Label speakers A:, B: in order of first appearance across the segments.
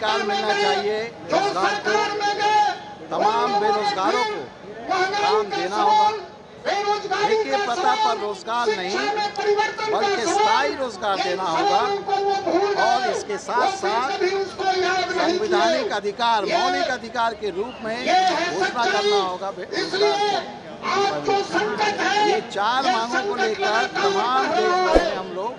A: अधिकार मिलना चाहिए। रोज़गार को तमाम बेरोजगारों को काम देना होगा। देखिए पता पर रोज़गार नहीं बल्कि स्थायी रोज़गार देना होगा। और इसके साथ साथ संवैधानिक अधिकार मौलिक अधिकार के रूप में घोषणा करना होगा ये चार मांगों को लेकर तमाम देश में हम लोग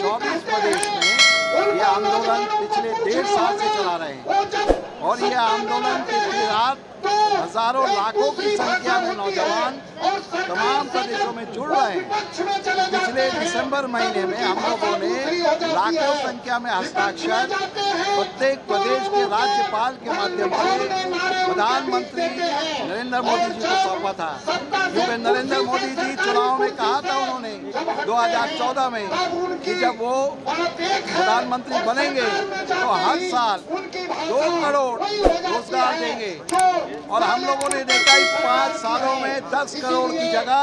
A: चौबीस प्रदेश में ये आंदोलन पिछले डेढ़ साल से चला रहे हैं। और ये आंदोलन के रात हज़ारों लाखों की संख्या में नौजवान तमाम प्रदेशों में जुड़ रहे हैं। पिछले दिसंबर महीने में हम लोगों ने लाखों संख्या में हस्ताक्षर प्रत्येक प्रदेश के राज्यपाल के माध्यम से प्रधानमंत्री नरेंद्र मोदी जी को सौंपा था। क्योंकि नरेंद्र मोदी जी चुनाव में कहा था उन्होंने 2014 में कि जब वो प्रधानमंत्री बनेंगे तो हर साल दो करोड़ रोज़गार देंगे। और हम लोगों ने देखा इस पाँच सालों में दस करोड़ की जगह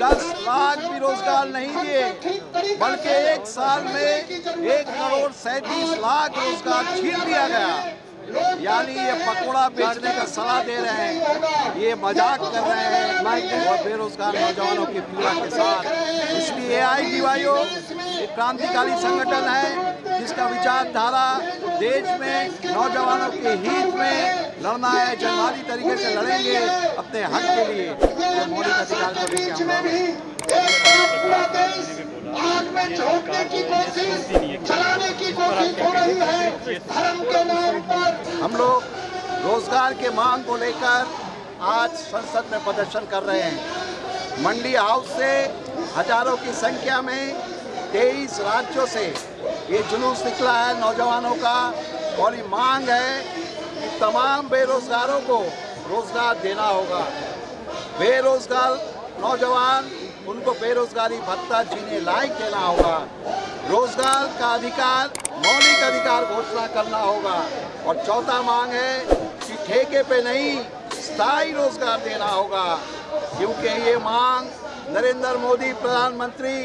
A: दस लाख भी रोज़गार नहीं दिए बल्कि एक साल में एक करोड़ सैंतीस लाख रोज़गार छीन लिया गया। यानी ये पकौड़ा बेचने का सलाह दे रहे हैं। ये मज़ाक कर रहे हैं। और बेरोजगार नौजवानों की पीड़ा के साथ। इसलिए आई डी एक क्रांतिकारी संगठन है जिसका विचारधारा देश में, नौजवानों के हित में लड़ना है जनवादी तरीके से लड़ेंगे अपने हक के लिए। हम लोग रोज़गार के मांग को लेकर आज संसद में प्रदर्शन कर रहे हैं। मंडी हाउस से हज़ारों की संख्या में तेईस राज्यों से ये जुलूस निकला है नौजवानों का और ये मांग है कि तमाम बेरोजगारों को रोज़गार देना होगा। बेरोजगार नौजवान, उनको बेरोजगारी भत्ता जीने लायक देना होगा। रोज़गार का अधिकार, मौलिक अधिकार घोषणा करना होगा। और चौथा मांग है कि ठेके पे नहीं, स्थायी रोज़गार देना होगा। क्योंकि ये मांग नरेंद्र मोदी, प्रधानमंत्री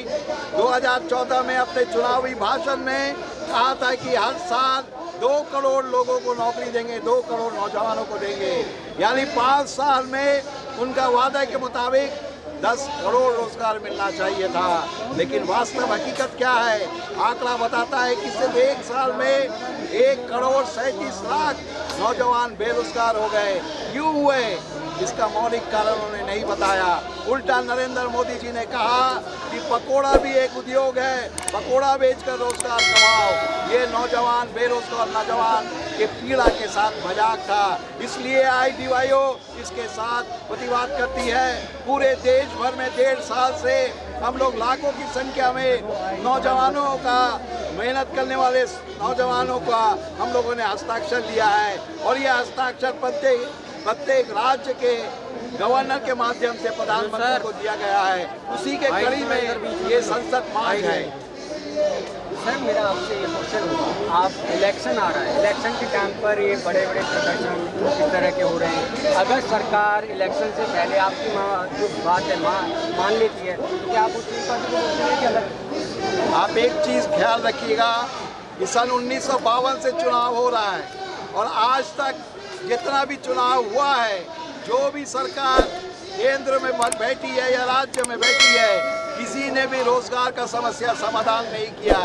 A: 2014 में अपने चुनावी भाषण में कहा था कि हर साल दो करोड़ लोगों को नौकरी देंगे, दो करोड़ नौजवानों को देंगे। यानी पाँच साल में उनका वादा के मुताबिक दस करोड़ रोज़गार मिलना चाहिए था। लेकिन वास्तव हकीकत क्या है? आंकड़ा बताता है कि सिर्फ़ एक साल में एक करोड़ सैंतीस लाख नौजवान बेरोजगार हो गए। क्यों हुए इसका मौलिक कारण उन्होंने नहीं बताया। उल्टा नरेंद्र मोदी जी ने कहा कि पकोड़ा भी एक उद्योग है, पकोड़ा बेचकर रोज़गार कमाओ। ये नौजवान, बेरोजगार नौजवान के पीड़ा के साथ मज़ाक था। इसलिए आई डी इसके साथ प्रतिवाद करती है। पूरे देश भर में डेढ़ साल से हम लोग लाखों की संख्या में नौजवानों का मेहनत करने वाले नौजवानों का हम लोगों ने हस्ताक्षर लिया है। और ये हस्ताक्षर प्रत्येक प्रत्येक राज्य के गवर्नर के माध्यम से प्रधानमंत्री को दिया गया है। उसी के कड़ी में ये संसद मांग है
B: सर मेरा आपसे ये क्वेश्चन होगा। आप इलेक्शन आ रहा है। इलेक्शन के टाइम पर ये बड़े बड़े प्रदर्शन किस तरह के हो रहे हैं। अगर सरकार इलेक्शन से पहले आपकी माँ जो बात है मान लेती है तो क्या आप उस चीज़ पर अलग
A: आप एक चीज़ ख्याल रखिएगा कि सन उन्नीस सौ बावन से चुनाव हो रहा है और आज तक जितना भी चुनाव हुआ है, जो भी सरकार केंद्र में बैठी है या राज्य में बैठी है किसी ने भी रोज़गार का समस्या समाधान नहीं किया।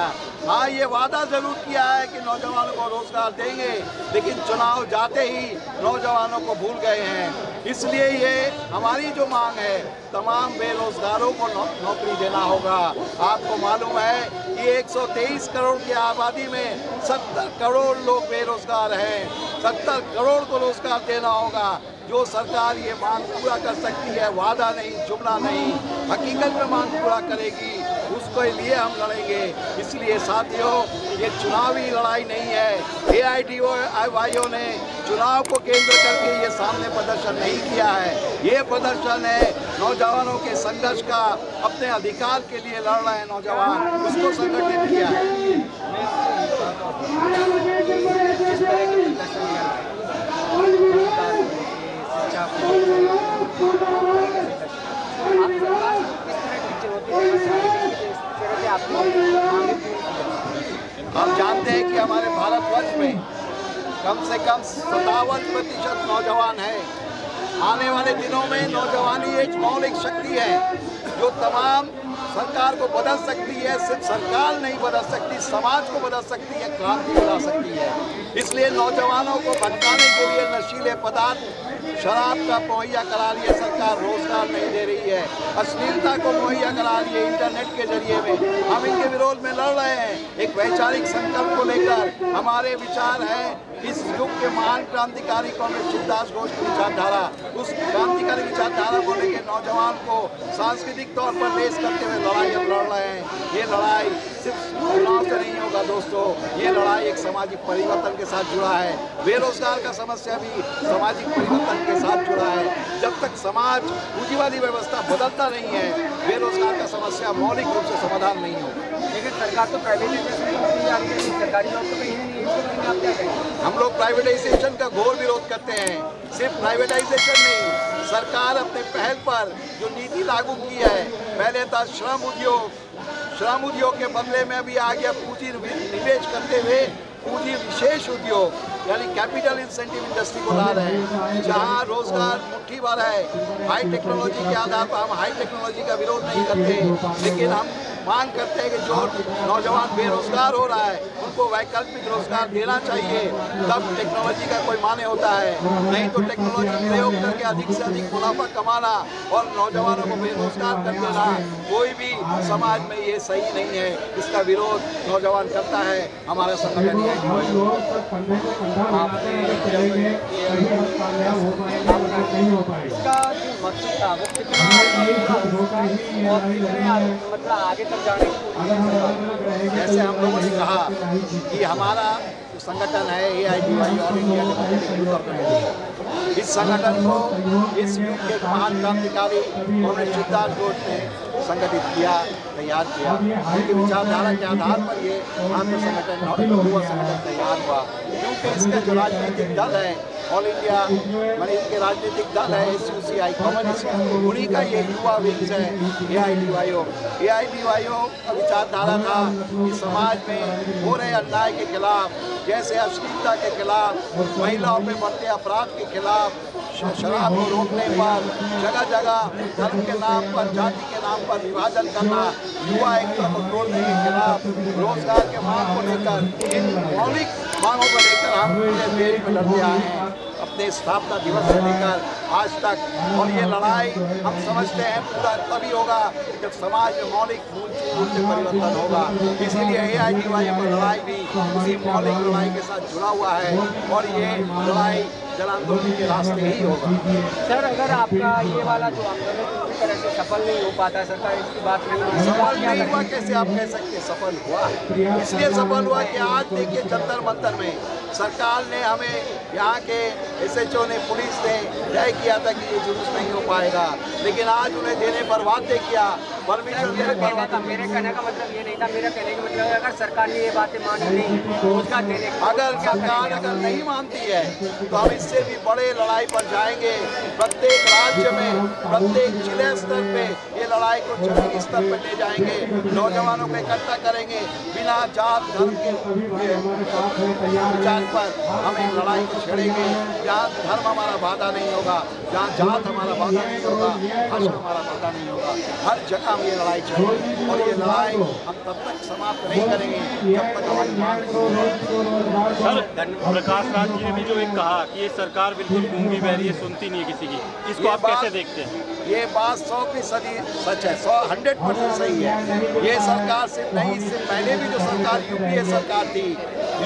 A: हाँ ये वादा ज़रूर किया है कि नौजवानों को रोज़गार देंगे लेकिन चुनाव जाते ही नौजवानों को भूल गए हैं। इसलिए ये हमारी जो मांग है तमाम बेरोजगारों को नौ, नौकरी देना होगा। आपको मालूम है कि 123 करोड़ की आबादी में 70 करोड़ लोग बेरोजगार हैं। 70 करोड़ को रोज़गार देना होगा। जो सरकार ये मांग पूरा कर सकती है, वादा नहीं, जुमला नहीं, हकीकत में मांग पूरा करेगी, उसके लिए हम लड़ेंगे। इसलिए साथियों, ये चुनावी लड़ाई नहीं है। ए आई डी वाईओ ने चुनाव को केंद्र करके ये सामने प्रदर्शन नहीं किया है। ये प्रदर्शन है नौजवानों के संघर्ष का, अपने अधिकार के लिए लड़ रहे हैं नौजवान, उसको संगठित किया है। हम जानते हैं कि हमारे भारतवर्ष में कम से कम सतावन प्रतिशत नौजवान है। आने वाले दिनों में नौजवानी एक मौलिक शक्ति है, जो तमाम सरकार को बदल सकती है, सिर्फ़ सरकार नहीं बदल सकती, समाज को बदल सकती है, क्रांति ला सकती है। इसलिए नौजवानों को भटकाने के लिए नशीले पदार्थ, शराब का मुहैया करा रही है सरकार रोज़गार नहीं दे रही है। अश्लीलता को मुहैया करा रही है इंटरनेट के ज़रिए में। हम इनके विरोध में लड़ रहे हैं। एक वैचारिक संकल्प को लेकर हमारे विचार हैं। इस युग के महान क्रांतिकारी कॉमरेड शिवदास घोष की विचारधारा, उस क्रांतिकारी विचारधारा को लेकर नौजवान को सांस्कृतिक तौर पर लेस करते हुए लड़ाई हम लड़ रहे हैं। ये लड़ाई सिर्फ़ चुनाव से नहीं होगा दोस्तों, ये लड़ाई एक सामाजिक परिवर्तन के साथ जुड़ा है। बेरोजगार का समस्या भी सामाजिक परिवर्तन के साथ जुड़ा है। जब तक समाज पूंजीवादी व्यवस्था बदलता नहीं है, बेरोजगार का समस्या मौलिक रूप से समाधान नहीं होगा।
B: लेकिन सरकार तो रही है, सरकारी जॉब तो कहीं नहीं
A: हम लोग प्राइवेटाइजेशन का घोर विरोध करते हैं। सिर्फ़ प्राइवेटाइजेशन नहीं, सरकार अपने पहल पर जो नीति लागू की है पहले था श्रम उद्योग श्रम उद्योग के बदले में अभी आ गया पूंजी निवेश करते हुए पूंजी विशेष उद्योग, यानी कैपिटल इंसेंटिव इंडस्ट्री को ला रहे हैं। जहाँ रोज़गार मुट्ठी भर है हाई टेक्नोलॉजी के आधार पर हम हाई टेक्नोलॉजी का विरोध नहीं करते, लेकिन हम मांग करते हैं कि जो नौजवान बेरोजगार हो रहा है उनको वैकल्पिक रोज़गार देना चाहिए। तब टेक्नोलॉजी का कोई माने होता है। नहीं तो टेक्नोलॉजी प्रयोग करके अधिक से अधिक मुनाफा कमाना और नौजवानों को बेरोजगार कर देना। कोई भी समाज में ये सही नहीं है। इसका विरोध नौजवान करता है। हमारा संगठन
B: इसका मकसद आगे- तक जाने
A: जैसे हम लोगों ने कहा कि हमारा संगठन है A I D Y all India democratic इस संगठन को इस युग के महान क्रांतिकारी कॉमरेड सिद्धार्थ घोष ने संगठित किया, तैयार किया। उनकी विचारधारा के आधार पर ये आत्म संगठन और युवा संगठन तैयार हुआ। क्योंकि इसका जो राजनीतिक दल है ऑल इंडिया मैंने इनके राजनीतिक दल है S U C I communist उन्हीं का ये युवा विंग्स है A I D Y O A I D Y O का विचारधारा था कि समाज में हो रहे अन्याय के खिलाफ जैसे अश्लीलता के खिलाफ महिलाओं में बढ़ते अपराध के खिलाफ शराब को रोकने पर जगह जगह धर्म के नाम पर जाति के नाम पर विभाजन करना युवा एकता को तोड़ने के खिलाफ रोज़गार के मांग को लेकर इन मौलिक मांगों को लेकर हम पूरे देश में लड़ते आए हैं अपने स्थापना दिवस से लेकर आज तक। और ये लड़ाई हम समझते हैं पूरा तभी होगा जब समाज में मौलिक मूल रूप से परिवर्तन होगा। इसीलिए ए आई डी वाई लड़ाई भी उसी मौलिक लड़ाई के साथ जुड़ा हुआ है और ये लड़ाई जन आंदोलन के रास्ते ही होगा।
B: सर अगर आपका ये वाला जो आंदोलन पूरी तरह से सफल नहीं हो पाता सरकार इसकी बात नहीं
A: सफल नहीं हुआ कैसे आप कह सकते सफल हुआ? इसलिए सफल हुआ कि आज देखिए जंतर मंतर में सरकार ने हमें यहाँ के एस एच ओ ने पुलिस ने तय किया था कि ये जुलूस नहीं हो पाएगा। लेकिन आज उन्हें देने पर वादे किया। परमिशन देने पर
B: मेरे कहने का मतलब ये नहीं था। मेरा कहने का मतलब अगर सरकार ने ये बातें मानी नहीं रोज़गार देने
A: अगर सरकार अगर नहीं मानती है तो हम इससे भी बड़े लड़ाई पर जाएँगे। प्रत्येक राज्य में प्रत्येक ज़िले स्तर पे ये लड़ाई को जमीनी स्तर पर ले जाएँगे। नौजवानों को इकट्ठा करेंगे। बिना जात धर्म के विचार पर हम एक लड़ाई को छेड़ेंगे। जहाँ धर्म हमारा बाधा नहीं होगा। जहाँ जात हमारा बाधा नहीं होगा। भाषा हमारा बाधा नहीं होगा। हर जगह हम ये लड़ाई छेड़ेंगे। और ये लड़ाई हम तब तक समाप्त नहीं करेंगे जब तक हमारी मांग
C: सर प्रकाश राज जी ने भी जो एक कहा कि ये सरकार बिल्कुल गूँगी बहरी है सुनती नहीं है किसी की। इसको आप कैसे देखते हैं?
A: ये बात सौ फ़ीसदी सच है सौ हंड्रेड परसेंट सही है। ये सरकार सिर्फ़ नहीं इससे पहले भी जो सरकार यूपीए सरकार थी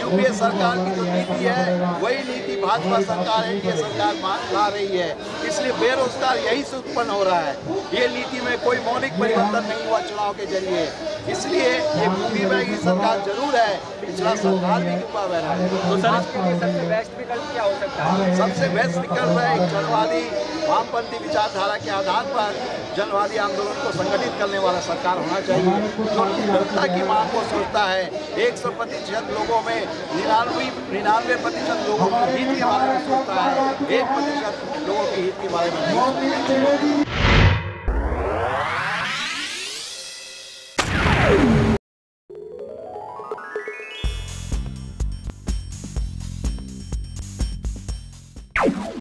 A: यूपीए सरकार की जो नीति है वही नीति भाजपा सरकार एनडीए सरकार मान ला रही है। इसलिए बेरोजगार यही से उत्पन्न हो रहा है। ये नीति में कोई मौलिक परिवर्तन नहीं हुआ चुनाव के ज़रिए। इसलिए ये यूपी में ये सरकार ज़रूर है पिछला सरकार भी क्यों बह रहा है।
C: तो सर
B: आपके लिए सबसे बेस्ट विकल्प क्या हो सकता है?
A: सबसे बेस्ट विकल्प है एक जनवादी वामपंथी विचारधारा के आधार पर जनवादी आंदोलन को संगठित करने वाला सरकार होना चाहिए। जो जनता की मांग को सोचता है, एक सौ प्रतिशत लोगों में निन्यानवे निन्यानवे प्रतिशत लोगों के हित के बारे में सोचता है, एक प्रतिशत लोगों के हित के बारे में